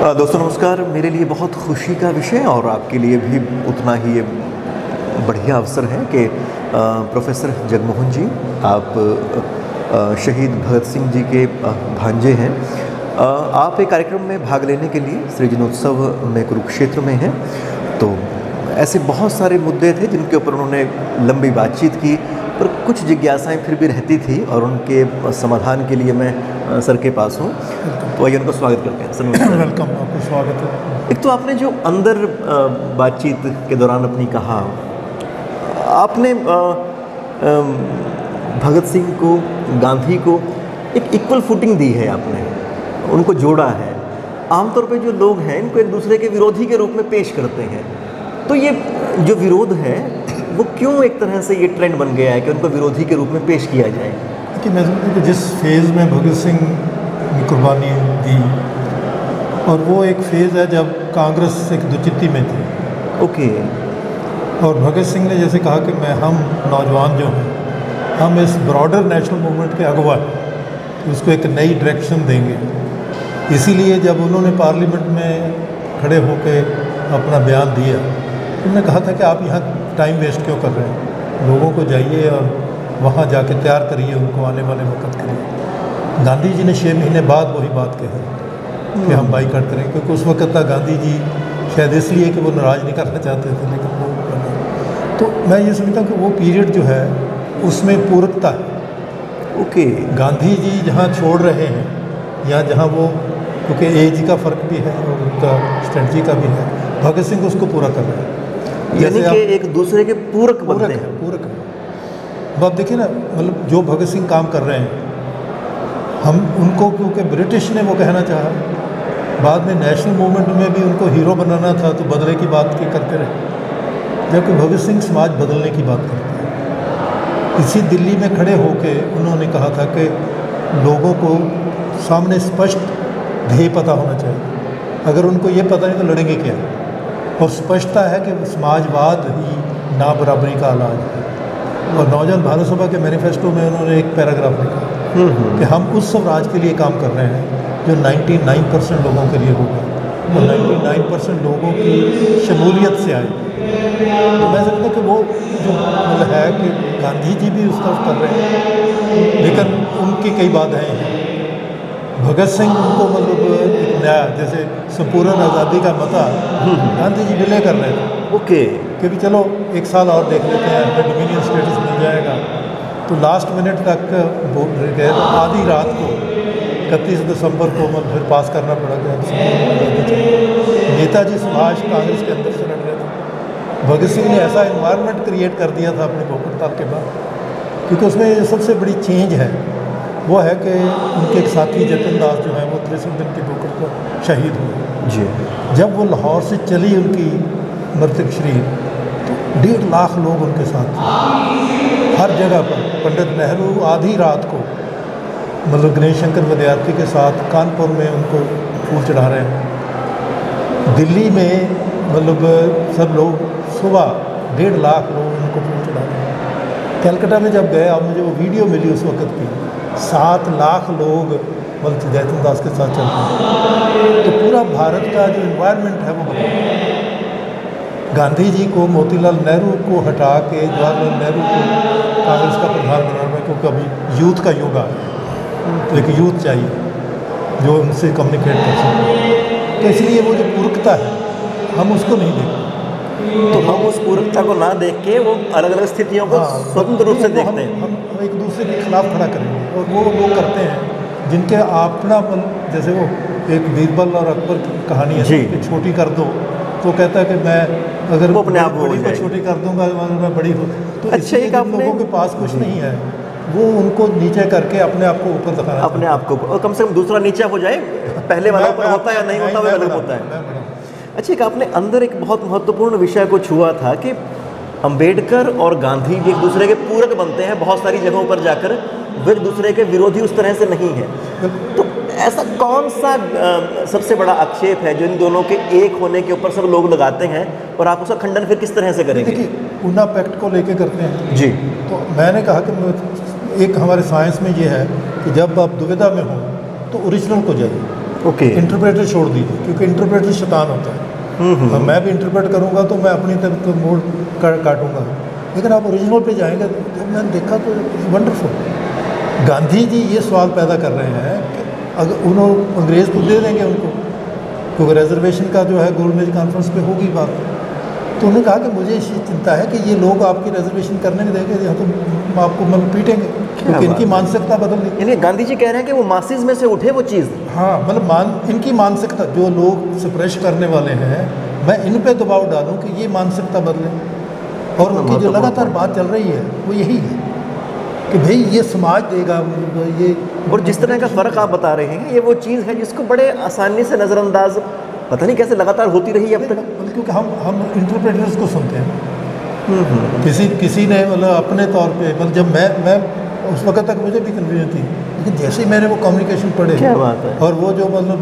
दोस्तों, नमस्कार। मेरे लिए बहुत खुशी का विषय और आपके लिए भी उतना ही ये बढ़िया अवसर है कि प्रोफेसर जगमोहन जी, आप शहीद भगत सिंह जी के भांजे हैं। आप एक कार्यक्रम में भाग लेने के लिए सृजनोत्सव में कुरुक्षेत्र में हैं। तो ऐसे बहुत सारे मुद्दे थे जिनके ऊपर उन्होंने लंबी बातचीत की, पर कुछ जिज्ञासाएँ फिर भी रहती थी और उनके समाधान के लिए मैं सर के पास हूँ। तो आइए उनको स्वागत करते हैं। सर वेलकम आपको स्वागत है। एक तो आपने जो अंदर बातचीत के दौरान अपनी कहा आपने भगत सिंह को गांधी को एक इक्वल फुटिंग दी है आपने। उनको जोड़ा है। आमतौर पे जो लोग हैं इनको एक दूसरे के विरोधी के रूप में पेश करते हैं। तो ये जो विरोध है वो क्यों एक तरह से ये ट्रेंड बन गया है कि उनको विरोधी के रूप में पेश किया जाए? कि मैं समझता कि जिस फ़ेज़ में भगत सिंह की कुर्बानी और वो एक फ़ेज़ है जब कांग्रेस एक दुचित्ती में थी। ओके। और भगत सिंह ने जैसे कहा कि मैं हम नौजवान जो हैं हम इस ब्रॉडर नेशनल मूवमेंट के अगवा उसको एक नई डायरेक्शन देंगे। इसीलिए जब उन्होंने पार्लियामेंट में खड़े होकर अपना बयान दिया उन्होंने कहा था कि आप यहाँ टाइम वेस्ट क्यों कर रहे हैं? लोगों को जाइए और वहाँ जाके तैयार करिए उनको आने वाले वक्त के लिए। गांधी जी ने छः महीने बाद वही बात कही। कि हम बाईकाट करें क्योंकि उस वक्त तक गांधी जी शायद इसलिए कि वो नाराज़ नहीं करना चाहते थे लेकिन वो। तो मैं ये समझता हूँ कि वो पीरियड जो है उसमें पूरकता है। ओके। गांधी जी जहाँ छोड़ रहे हैं या जहाँ वो क्योंकि एज का फ़र्क भी है और उनका स्ट्रेटजी का भी है भगत सिंह उसको पूरा कर रहे हैं। यानी कि एक दूसरे के पूरक पूरक है। हैं पूरक है। अब आप देखिए ना मतलब जो भगत सिंह काम कर रहे हैं हम उनको क्योंकि ब्रिटिश ने वो कहना चाहा बाद में नेशनल मूवमेंट में भी उनको हीरो बनाना था तो बदले की बात की करते रहे। जबकि भगत सिंह समाज बदलने की बात करते हैं। इसी दिल्ली में खड़े होकर उन्होंने कहा था कि लोगों को सामने स्पष्ट ध्येय पता होना चाहिए। अगर उनको ये पता नहीं तो लड़ेंगे क्या? और स्पष्टता है कि समाजवाद ही ना बराबरी का इलाज है। और नौजवान भारत सभा के मैनिफेस्टो में उन्होंने एक पैराग्राफ लिखा हम्म हम्म। कि हम उस स्वराज के लिए काम कर रहे हैं जो 99 परसेंट लोगों के लिए होगा। और 99 परसेंट लोगों की शमूलियत से आए। तो मैं समझता हूँ कि वो जो मतलब है कि गांधी जी भी उस तरफ़ कर रहे हैं। लेकिन उनकी कई बाधाएँ हैं। भगत सिंह उनको मतलब एक नया जैसे संपूर्ण आज़ादी का मता गांधी जी डिले कर रहे थे। ओके। क्योंकि चलो एक साल और देख लेते हैं हमें डोमिनियन स्टेटस मिल जाएगा। तो लास्ट मिनट तक आधी रात को इकतीस दिसंबर को मतलब फिर पास करना पड़ा गया। नेताजी सुभाष कांग्रेस के अंदर से लड़ रहे थे। भगत सिंह ने ऐसा इन्वायरमेंट क्रिएट कर दिया था अपने हड़ताल के बाद क्योंकि उसमें सबसे बड़ी चेंज है वो है कि उनके एक साथी जतन दास जो है वो तिरसठ दिन की भूख हड़ताल शहीद हुए। जी। जब वो लाहौर से चली उनकी मृतक शरीर तो डेढ़ लाख लोग उनके साथ थे। हर जगह पर पंडित नेहरू आधी रात को मतलब गणेश शंकर विद्यार्थी के साथ कानपुर में उनको फूल चढ़ा रहे हैं। दिल्ली में मतलब सब लोग सुबह डेढ़ लाख लोग उनको फूल चढ़ा रहे हैं। कलकत्ता में जब गए अब मुझे वो वीडियो मिली उस वक्त की, सात लाख लोग मतलब जैतन दास के साथ चल रहे हैं। तो पूरा भारत का जो इन्वायरमेंट है वो बदल गांधी जी को, मोतीलाल नेहरू को हटा के, जवाहरलाल नेहरू को कांग्रेस का प्रधान बनाना क्योंकि अभी यूथ का युग आ एक यूथ चाहिए जो उनसे कम्युनिकेट कर सके। तो इसलिए वो जो पूरकता है हम उसको नहीं देखते। तो हम उस पूरकता को ना देख के वो अलग अलग स्थितियों को हाँ, स्वतंत्र रूप से देखते हैं। हम, हम एक दूसरे के खिलाफ खड़ा करेंगे और वो लोग करते हैं जिनके अपनापन जैसे वो एक बीरबल और अकबर की कहानी है छोटी कर दो। तो कहता है कि मैं अगर वो अपने आप को छोटी कर दूँगा मैं बड़ी हो तो अच्छा, एक आपने- लोगों के पास कुछ नहीं है वो उनको नीचे करके अपने आप को ऊपर दिखाना अपने आप को और कम से कम दूसरा नीचे हो जाए पहले वाला ऊपर होता है या नहीं होता वो अलग होता है। अच्छा एक आपने अंदर एक बहुत महत्वपूर्ण विषय को छुआ था कि अंबेडकर और गांधी एक दूसरे के पूरक बनते हैं बहुत सारी जगहों पर जाकर वो एक दूसरे के विरोधी उस तरह से नहीं है। तो ऐसा कौन सा सबसे बड़ा आक्षेप है जो इन दोनों के एक होने के ऊपर सब लोग लगाते हैं और आप उसका खंडन फिर किस तरह से करेंगे? देखिए ऊना पैक्ट को लेके करते हैं। जी। तो मैंने कहा कि एक हमारे साइंस में ये है कि जब आप दुविधा में हो तो ओरिजिनल को जाइए। ओके इंटरप्रेटर छोड़ दीजिए क्योंकि इंटरप्रेटर शैतान होता है। अब मैं भी इंटरप्रेट करूँगा तो मैं अपनी तरफ़ तो मोड़ का- काटूँगा। लेकिन आप ओरिजिनल पे जाएँगे तो जब मैंने देखा तो वंडरफुल गांधी जी ये सवाल पैदा कर रहे हैं कि अगर उन्होंने अंग्रेज़ को दे देंगे उनको क्योंकि रिजर्वेशन का जो है गोलमेज कॉन्फ्रेंस पे होगी बात। तो उन्होंने कहा कि मुझे चिंता है कि ये लोग आपकी रिजर्वेशन करने नहीं देंगे या तो आपको मतलब पीटेंगे क्योंकि इनकी मानसिकता बदल गई। यानी गांधी जी कह रहे हैं कि वो मासिस में से उठे वो चीज़। हाँ मतलब मान इनकी मानसिकता जो लोग सप्रेश करने वाले हैं मैं इन पर दबाव डालूं कि ये मानसिकता बदले। और उनकी जो लगातार बात चल रही है वो यही है कि भाई ये समाज देगा ये और जिस तरह का फ़र्क आप बता रहे हैं ये वो चीज़ है जिसको बड़े आसानी से नज़रअंदाज पता नहीं कैसे लगातार होती रही अब तक। क्योंकि हम हम इंटरप्रेटर्स को सुनते हैं। किसी किसी ने मतलब अपने तौर पे मतलब जब मैं मैं उस वक्त तक मुझे भी कन्फ्यूज़न थी लेकिन जैसे ही मैंने वो कम्युनिकेशन पढ़े क्या बात है। और वो जो मतलब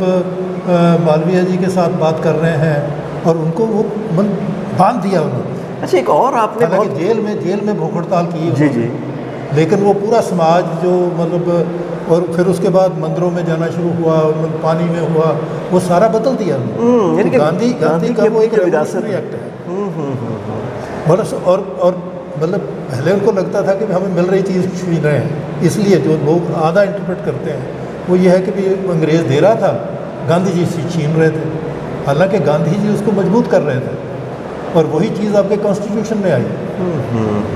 मालवीय जी के साथ बात कर रहे हैं और उनको वो मतलब बाँध दिया उन्होंने। अच्छा एक और आपने बहुत जेल में जेल में भूख हड़ताल की जी जी। लेकिन वो पूरा समाज जो मतलब और फिर उसके बाद मंदिरों में जाना शुरू हुआ मतलब पानी में हुआ वो सारा बदल दिया। हम्म, तो गांधी गांधी का वो एक अपनी विरासत है। है। हम्म, हम्म, और और मतलब पहले उनको लगता था कि हमें मिल रही चीज़ छीन रहे हैं। इसलिए जो लोग आधा इंटरप्रेट करते हैं वो ये है कि भी अंग्रेज़ दे रहा था गांधी जी से छीन रहे थे। हालाँकि गांधी जी उसको मज़बूत कर रहे थे। और वही चीज़ आपके कॉन्स्टिट्यूशन में आई।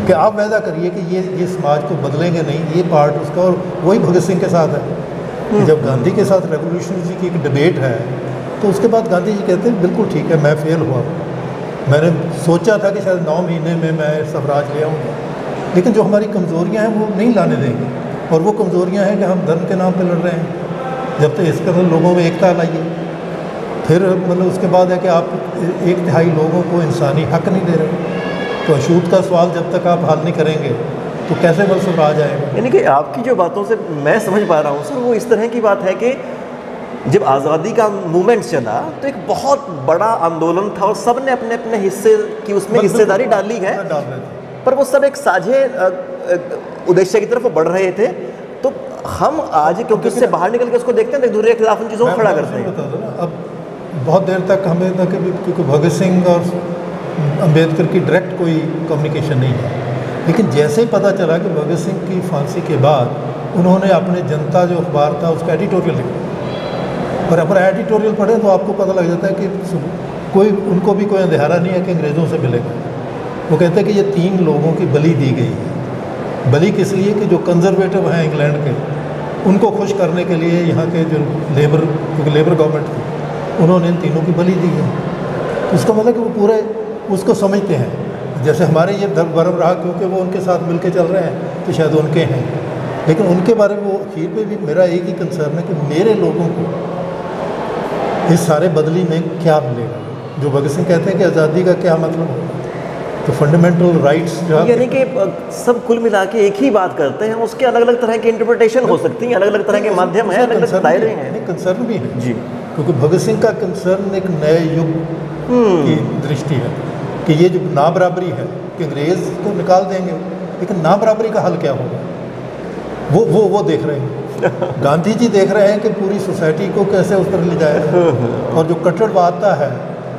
कि आप वायदा करिए कि ये ये समाज को बदलेंगे नहीं ये पार्ट उसका और वही भगत सिंह के साथ है। जब गांधी के साथ रेवोल्यूशन की एक डिबेट है तो उसके बाद गांधी जी कहते हैं बिल्कुल ठीक है मैं फेल हुआ। मैंने सोचा था कि शायद नौ महीने में मैं स्वराज ले आऊँगा। लेकिन जो हमारी कमज़ोरियाँ हैं वो नहीं लाने देंगे। और वो कमज़ोरियाँ हैं कि हम धर्म के नाम पर लड़ रहे हैं। जब तक इस कदर लोगों में एकता लाइए। फिर मतलब उसके बाद है कि आप एक तिहाई लोगों को इंसानी हक नहीं दे रहे। तो अछूत का सवाल जब तक आप हल नहीं करेंगे तो कैसे बल स्वराज आएगा यानी कि आपकी जो बातों से मैं समझ पा रहा हूँ सर वो इस तरह की बात है कि जब आज़ादी का मूवमेंट चला तो एक बहुत बड़ा आंदोलन था और सबने अपने अपने हिस्से की उसमें हिस्सेदारी डाली है। पर वो सब एक साझे उद्देश्य की तरफ़ बढ़ रहे थे। तो हम आज क्योंकि उससे बाहर निकल के उसको देखते हैं तो एक के खिलाफ उन चीज़ों को खड़ा करते हैं। अब बहुत देर तक हमें तक भी क्योंकि भगत सिंह और अंबेडकर की डायरेक्ट कोई कम्युनिकेशन नहीं है। लेकिन जैसे ही पता चला कि भगत सिंह की फांसी के बाद उन्होंने अपने जनता जो अखबार था, उसका एडिटोरियल लिखा। और अगर एडिटोरियल पढ़े तो आपको पता लग जाता है कि कोई, उनको भी कोई अंधेरा नहीं है कि अंग्रेज़ों से मिलेगा वो कहते हैं कि ये तीन लोगों की बलि दी गई है। बलि किस लिए? कि जो कंजर्वेटिव हैं इंग्लैंड के, उनको खुश करने के लिए यहाँ के जो लेबर क्योंकि लेबर गवर्नमेंट थी उन्होंने इन तीनों की बलि दी है। तो इसका मतलब कि वो पूरे उसको समझते हैं। जैसे हमारे ये धर्म भरम रहा क्योंकि वो उनके साथ मिलके चल रहे हैं तो शायद उनके हैं। लेकिन उनके बारे में वो अखीर पे भी मेरा एक ही कंसर्न है कि मेरे लोगों को इस सारे बदली में क्या मिलेगा? जो भगत सिंह कहते हैं कि आज़ादी का क्या मतलब होगा? तो फंडामेंटल राइट्स जो यानी कि सब कुल मिला के एक ही बात करते हैं उसके अलग अलग तरह के इंटरप्रिटेशन हो सकती हैं अलग अलग तरह के माध्यम हैं अलग अलग दायरे हैं। कंसर्न भी है। जी। क्योंकि भगत सिंह का कंसर्न एक नए युग की दृष्टि है कि ये जो ना बराबरी है कि अंग्रेज़ को निकाल देंगे लेकिन ना बराबरी का हल क्या होगा? वो वो वो देख रहे हैं। गांधी जी देख रहे हैं कि पूरी सोसाइटी को कैसे उस तरह ले जाए। और जो कट्टरवादता है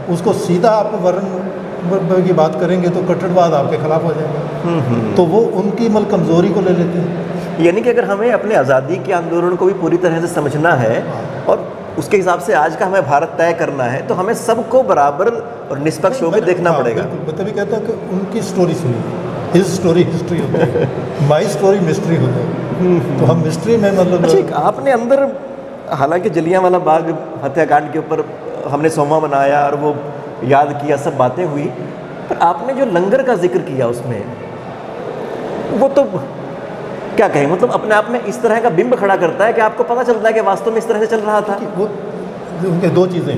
उसको सीधा आप वर्ण की बात करेंगे तो कट्टरवाद आपके खिलाफ हो जाएगा। तो वो उनकी मल कमज़ोरी को ले लेते हैं। यानी कि अगर हमें अपने आज़ादी के आंदोलन को भी पूरी तरह से समझना है। और उसके हिसाब से आज का हमें भारत तय करना है तो हमें सबको बराबर और निष्पक्ष होकर देखना हाँ, पड़ेगा। बिल्कुल। मैं तभी कहता हूँ कि उनकी स्टोरी सुनिए। हिज स्टोरी हिस्ट्री है। माई स्टोरी मिस्ट्री हो। जाएगी तो हम मिस्ट्री में मतलब अच्छा एक आपने अंदर हालाँकि जलियांवाला बाग हत्याकांड के ऊपर हमने सोमा मनाया और वो याद किया सब बातें हुई पर आपने जो लंगर का ज़िक्र किया उसमें वो तो क्या कहें? मतलब अपने आप में इस तरह का बिंब खड़ा करता है कि आपको पता चलता है कि वास्तव में इस तरह से चल रहा था। वो उनके दो चीज़ें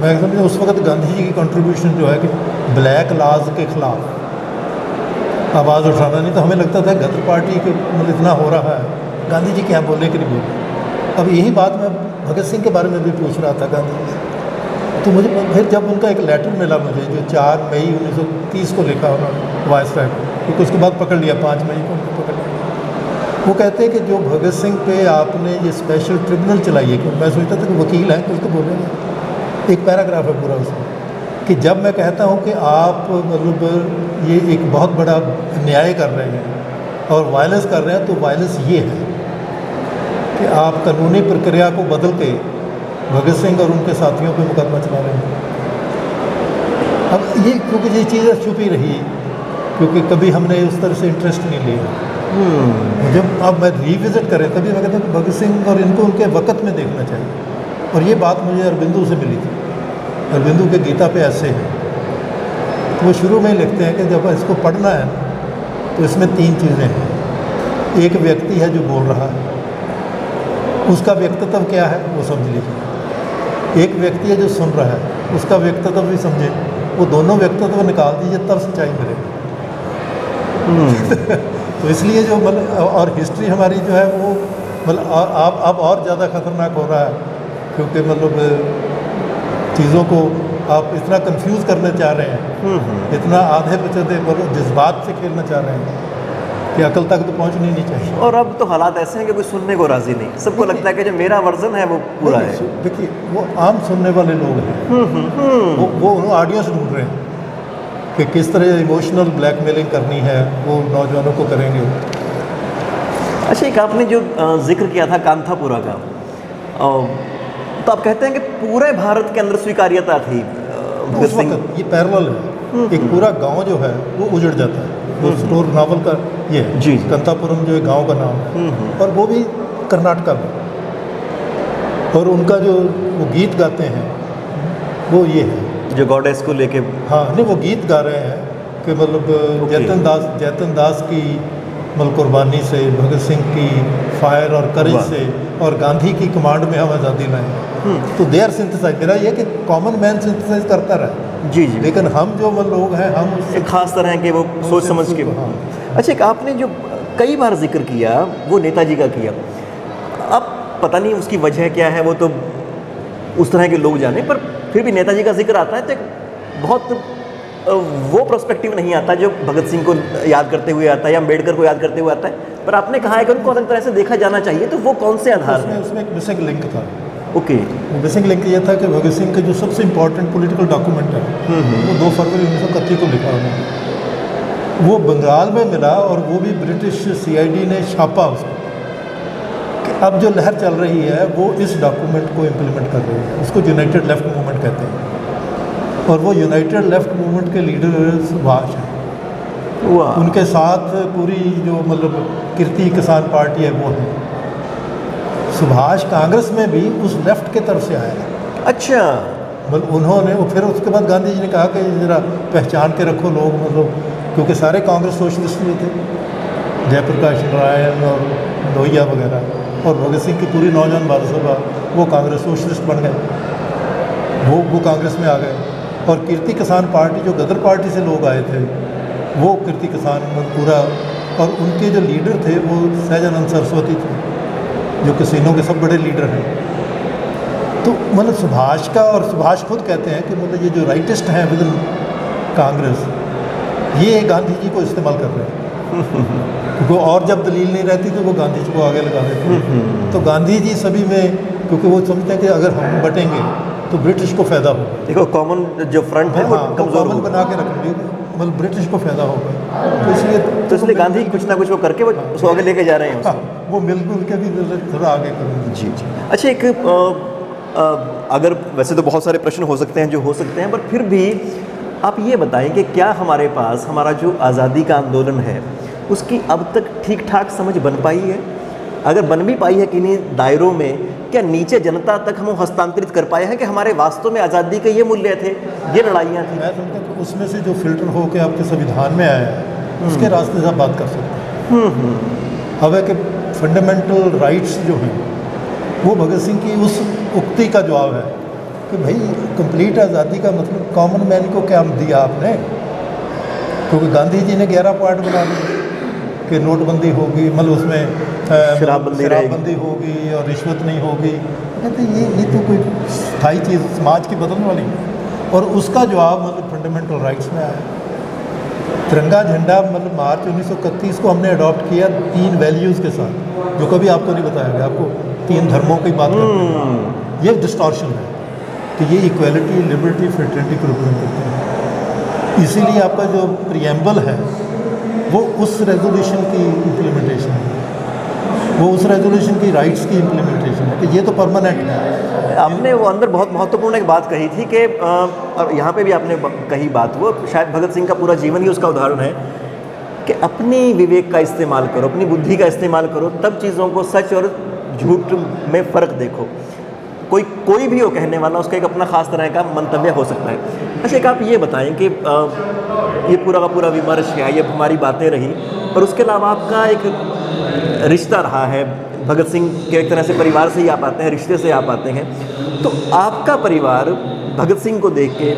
मैं समझ उस वक्त गांधी जी की कंट्रीब्यूशन जो है कि ब्लैक लाज के खिलाफ आवाज़ उठाना नहीं तो हमें लगता था गदर पार्टी के मतलब इतना हो रहा है। गांधी जी क्या बोले कि नहीं बोले? अब यही बात मैं भगत सिंह के बारे में भी पूछ रहा था गांधी जी तो मुझे फिर जब उनका एक लेटर मिला मुझे, जो चार मई 1930 को लिखा उन्होंने वायस राय को, क्योंकि उसके बाद पकड़ लिया, पाँच मई को पकड़ वो कहते हैं कि जो भगत सिंह पे आपने ये स्पेशल ट्रिब्यूनल चलाई है मैं सोचता था कि वकील हैं कुछ तो बोलेंगे एक पैराग्राफ है पूरा उसमें, कि जब मैं कहता हूँ कि आप मतलब ये एक बहुत बड़ा न्याय कर रहे हैं और वायलेंस कर रहे हैं तो वायलेंस ये है कि आप कानूनी प्रक्रिया को बदल के भगत सिंह और उनके साथियों पे मुकदमा चला रहे हैं। अब ये, क्योंकि ये चीज़ें छुपी रही, क्योंकि कभी हमने उस तरह से इंटरेस्ट नहीं लिया। हम्म, जब अब मैं रिविज़िट करें तभी मैं कहता हूँ कि भगत सिंह और इनको उनके वक़्त में देखना चाहिए। और ये बात मुझे अरबिंदू से मिली थी। अरबिंदू के गीता पे ऐसे हैं। तो वो शुरू में ही लिखते हैं कि जब इसको पढ़ना है तो इसमें तीन चीज़ें हैं। एक व्यक्ति है जो बोल रहा है। उसका व्यक्तित्व क्या है वो समझ लीजिए। एक व्यक्ति है जो सुन रहा है उसका व्यक्तित्व भी समझे। वो दोनों व्यक्तित्व निकाल दीजिए तब सच्चाई मिलेगी तो इसलिए जो मतलब और हिस्ट्री हमारी जो है वो मतलब और अब अब और ज़्यादा खतरनाक हो रहा है क्योंकि मतलब चीज़ों को आप इतना कंफ्यूज करना चाह रहे हैं हम्म, हम्म। इतना आधे पचते मतलब जज्बात से खेलना चाह रहे हैं कि अकल तक तो पहुंचनी नहीं चाहिए। और अब तो हालात ऐसे हैं कि कोई सुनने को राज़ी नहीं। सबको लगता है कि जो मेरा वर्जन है वो पूरा है। देखिए वो आम सुनने वाले लोग हैं। हम्म। वो वो ऑडियंस ढूंढ रहे हैं। कि किस तरह इमोशनल ब्लैकमेलिंग करनी है वो नौजवानों को करेंगे। अच्छा एक आपने जो ज़िक्र किया था कांथापुरा का तो आप कहते हैं कि पूरे भारत के अंदर स्वीकार्यता थी उस वक्त ये पैरल है। एक पूरा गाँव जो है वो उजड़ जाता है। वो स्टोर नावल का ये जी। कंतापुरम जो है गाँव का नाम है। हम्म, हम्म। और वो भी कर्नाटका में। और उनका जो वो गीत गाते हैं वो ये है। जो गॉडेस को लेके। हाँ नहीं वो गीत गा रहे हैं कि मतलब Okay. जैतन दास जैतन दास की मतलब कुर्बानी से भगत सिंह की फायर और करेज से और गांधी की कमांड में हम आज़ादी लाए। हम्म, तो दे आर सिंथेसाइज मेरा ये कि कॉमन मैन सिंथेसाइज करता रहा। जी जी। लेकिन हम जो मतलब लोग हैं हम एक खास तरह के वो सोच समझ के। हाँ। अच्छा एक आपने जो कई बार ज़िक्र किया वो नेताजी का किया। अब पता नहीं उसकी वजह क्या है वो तो उस तरह के लोग जाने पर फिर भी नेताजी का ज़िक्र आता है तो एक बहुत वो प्रोस्पेक्टिव नहीं आता जो भगत सिंह को याद करते हुए आता है या अंबेडकर को याद करते हुए आता है। पर आपने कहा है कि उनको अलग तरह से देखा जाना चाहिए तो वो कौन से आधार उसमें उसमें एक मिसिंग लिंक था। ओके। वो मिसिंग लिंक ये था कि भगत सिंह का जो सबसे इम्पोर्टेंट पॉलिटिकल डॉक्यूमेंट है वो दो फरवरी उन्नीस सौ इकतीस को लिखा उन्होंने। वो बंगाल में मिला और वो भी ब्रिटिश सीआईडी ने छापा उसको। अब जो लहर चल रही है वो इस डॉक्यूमेंट को इम्प्लीमेंट कर रही है। उसको यूनाइटेड लेफ़्ट मूवमेंट कहते हैं। और वो यूनाइटेड लेफ़्ट मूवमेंट के लीडर सुभाष हैं। उनके साथ पूरी जो मतलब कीर्ति किसान पार्टी है वो है। सुभाष कांग्रेस में भी उस लेफ़्ट के तरफ़ से आया है। अच्छा। मतलब उन्होंने वो फिर उसके बाद गांधी जी ने कहा कि ज़रा पहचान के रखो लोग मतलब क्योंकि सारे कांग्रेस सोशलिस्ट भी थे। जयप्रकाश नारायण और लोहिया वगैरह। और भगत सिंह की पूरी नौजवान भारत सभा वो कांग्रेस सोशलिस्ट बन गए। वो वो कांग्रेस में आ गए। और कीर्ति किसान पार्टी, जो गदर पार्टी से लोग आए थे, वो कीर्ति किसान पूरा और उनके जो लीडर थे, वो सहजानंद सरस्वती थे, जो कसिनों के सब बड़े लीडर हैं। तो मतलब सुभाष का और सुभाष खुद कहते हैं कि मतलब ये जो राइटिस्ट हैं विद कांग्रेस, ये गांधी जी को इस्तेमाल कर रहे हैं। क्योंकि और जब दलील नहीं रहती तो वो गांधी जी को आगे लगा देते हैं। तो गांधी जी सभी में क्योंकि वो समझते हैं कि अगर हम बटेंगे तो ब्रिटिश को फ़ायदा होगा। देखो कॉमन जो फ्रंट है हाँ वो कमज़ोर कॉमन होगा। बना के रखेंगे मतलब ब्रिटिश को फ़ायदा होगा। तो इसलिए तो इसलिए गांधी कुछ ना कुछ वो करके वो उसको आगे लेके जा रहे हैं हाँ, वो मिलजुल के भी थोड़ा आगे करेंगे। जी जी। अच्छा एक अगर वैसे तो बहुत सारे प्रश्न हो सकते हैं जो हो सकते हैं पर फिर भी आप ये बताएँ कि क्या हमारे पास हमारा जो आज़ादी का आंदोलन है उसकी अब तक ठीक ठाक समझ बन पाई है? अगर बन भी पाई है किन्हीं दायरों में क्या नीचे जनता तक हम हस्तांतरित कर पाए हैं कि हमारे वास्तव में आज़ादी के ये मूल्य थे ये लड़ाइयाँ थी? मैं समझता कि उसमें से जो फ़िल्टर होकर आपके संविधान में आया है उसके रास्ते से आप बात कर सकते हैं। अब है कि फंडामेंटल राइट्स जो हैं वो भगत सिंह की उस उक्ति का जवाब है कि भाई कंप्लीट आज़ादी का मतलब कॉमन मैन को क्या दिया आपने? क्योंकि गांधी जी ने ग्यारह पॉइंट बना दिए। कि नोटबंदी होगी मतलब उसमें शराबबंदी शराबबंदी होगी और रिश्वत नहीं होगी कहते ये ये तो कोई स्थायी चीज़ समाज की बदलने वाली। और उसका जवाब मतलब फंडामेंटल राइट्स में आया। तिरंगा झंडा मतलब मार्च 1931 को हमने अडॉप्ट किया तीन वैल्यूज़ के साथ जो कभी आपको नहीं बताया गया। आपको तीन धर्मों की बात करते ये डिस्टॉर्शन है। कि ये इक्वलिटी लिबर्टी फ्रेटर्निटी को रिप्रेजेंट करते हैं। इसीलिए आपका जो प्रियम्बल है, वो उस रेजोल्यूशन की इम्प्लीमेंटेशन है। वो उस रेजोल्यूशन की राइट्स की इम्प्लीमेंटेशन है। कि ये तो परमानेंट है। आपने वो अंदर बहुत महत्वपूर्ण एक बात कही थी कि और यहाँ पे भी आपने कही बात वो, शायद भगत सिंह का पूरा जीवन ही उसका उदाहरण है, कि अपनी विवेक का इस्तेमाल करो, अपनी बुद्धि का इस्तेमाल करो, तब चीज़ों को सच और झूठ में फ़र्क देखो। कोई कोई भी हो कहने वाला उसका एक अपना ख़ास तरह का मंतव्य हो सकता है। अच्छा एक आप ये बताएँ कि अ, ये पूरा का पूरा विमर्श है ये हमारी बातें रही पर उसके अलावा आपका एक रिश्ता रहा है भगत सिंह के एक तरह से परिवार से ही आप आते हैं रिश्ते से आप आते हैं तो आपका परिवार भगत सिंह को देख के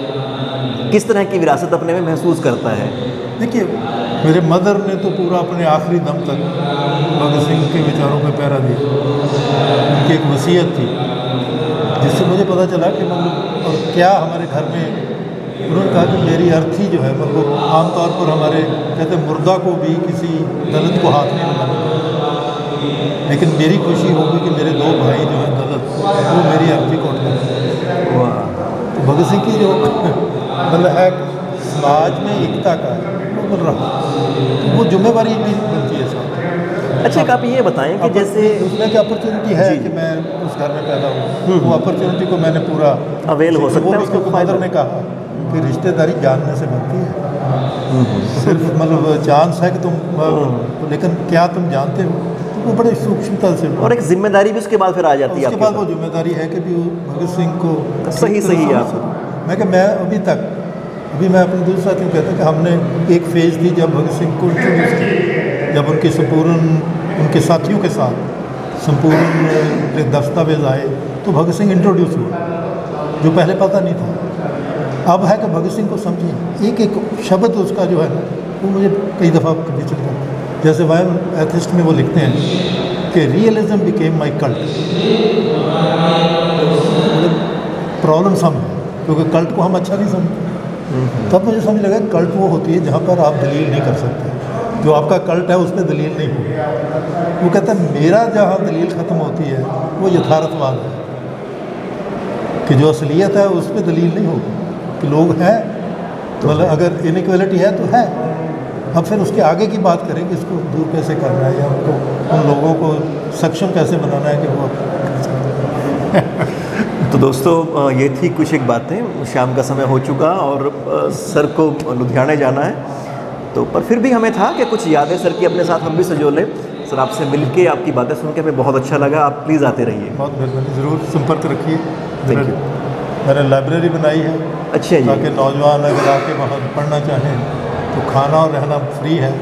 किस तरह की विरासत अपने में महसूस करता है? देखिए मेरे मदर ने तो पूरा अपने आखिरी दम तक भगत सिंह के विचारों पे पहरा दिया। उनकी एक वसीयत थी। जिससे मुझे पता चला कि मतलब और क्या हमारे घर में उन्होंने कहा कि मेरी अर्थी जो है मतलब आमतौर पर हमारे कहते मुर्दा को भी किसी दलित को हाथ नहीं लगाना लेकिन मेरी खुशी होगी कि मेरे दो भाई जो हैं दलित वो मेरी अर्थी को उठाएँगे वाह। तो भगत सिंह की जो मतलब है समाज में एकता का वो बन रहा। तो वो जिम्मेवारी भी बनती है साथ अच्छा एक आप ये बताएँ कि जैसे उसमें की अपॉर्चुनिटी है कि मैं उस घर में पैदा हूँ। वो अपॉर्चुनिटी को मैंने पूरा अवेल हो सकता है उसका फादर ने कहा कि रिश्तेदारी जानने से बनती है। सिर्फ़ मतलब चांस है कि तुम लेकिन क्या तुम जानते हो? तो वो बड़े सूक्ष्मता से और एक ज़िम्मेदारी भी उसके बाद फिर आ जाती है उसके बाद वो ज़िम्मेदारी है कि भी भगत सिंह को सही- सही आप। मैं कि मैं अभी तक अभी मैं अपने दूसरे साथियों को कहता कि हमने एक फ़ेज़ दी जब भगत सिंह को इंट्रोड्यूस किया। जब उनके संपूर्ण उनके साथियों के साथ संपूर्ण दस्तावेज़ आए तो भगत सिंह इंट्रोड्यूस हुआ जो पहले पता नहीं था। अब है कि भगत सिंह को समझिए एक एक शब्द उसका जो है ना वो मुझे कई दफ़ा कभी चल जाता है। जैसे वायन एथिस्ट में वो लिखते हैं कि realism became my cult problem सम है क्योंकि कल्ट को हम अच्छा नहीं समझते। तब मुझे समझ लगा कल्ट वो होती है जहाँ पर आप दलील नहीं कर सकते। जो आपका कल्ट है उस पर दलील नहीं होगी वो कहता है, मेरा जहाँ दलील ख़त्म होती है, वो यथार्थवाद है। कि जो असलियत है, उस पर दलील नहीं होगी। कि लोग हैं तो मतलब अगर इनक्वलिटी है तो है। अब फिर उसके आगे की बात करें कि इसको दूर कैसे करना है, या उनको उन लोगों को सक्षम कैसे बनाना है कि वो तो दोस्तों ये थी कुछ एक बातें। शाम का समय हो चुका और सर को लुधियाने जाना है। तो पर। फिर भी हमें था कि कुछ यादें सर की अपने साथ हम भी सजो लें। सर आपसे मिल के आपकी बातें सुन के हमें बहुत अच्छा लगा। आप प्लीज़ आते रहिए। बहुत मेहरबानी। ज़रूर संपर्क रखिए। मैंने लाइब्रेरी बनाई है। अच्छा जी। ताकि नौजवान अगर आके वहाँ पढ़ना चाहें तो खाना और रहना फ्री है।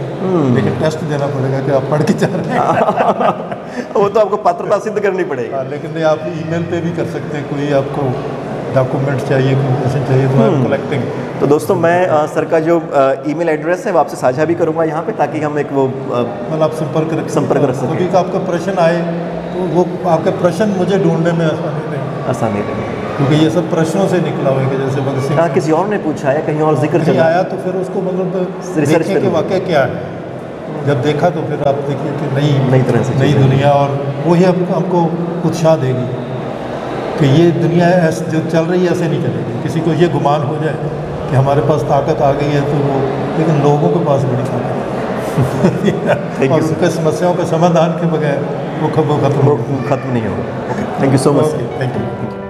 लेकिन टेस्ट देना पड़ेगा कि आप पढ़ के चाह रहे हैं। वो तो आपको पात्रता सिद्ध करनी पड़ेगी। हाँ, लेकिन नहीं आप ईमेल पे भी कर सकते हैं। कोई आपको डॉक्यूमेंट चाहिए कोई चाहिए तो कलेक्टिंग तो दोस्तों मैं अ, सर का जो ईमेल एड्रेस है वो आपसे साझा भी करूँगा यहाँ पे ताकि हम एक वो मतलब आप संपर्क रख। संपर्क रख सकें। कभी का आपका प्रश्न आए तो वो आपके प्रश्न मुझे ढूँढने में आसानी नहीं आसानी रहे क्योंकि ये सब प्रश्नों से निकला हुआ है जैसे भगत सिंह हाँ किसी और ने पूछा है कहीं और ज़िक्र नहीं आया तो फिर उसको मतलब देखें कि। वाकई क्या है। जब देखा तो फिर आप देखिए कि नई नई तरह से नई दुनिया और वही हमको हमको उत्साह देगी। कि ये दुनिया ऐसे जो चल रही है ऐसे नहीं चलेगी। किसी को ये गुमान हो जाए कि हमारे पास ताकत आ गई है तो वो लेकिन लोगों के पास बड़ी ताकत है। और उनके समस्याओं के समाधान के बगैर वो खबर खत्म खत्म नहीं होगा। Thank you so much thank you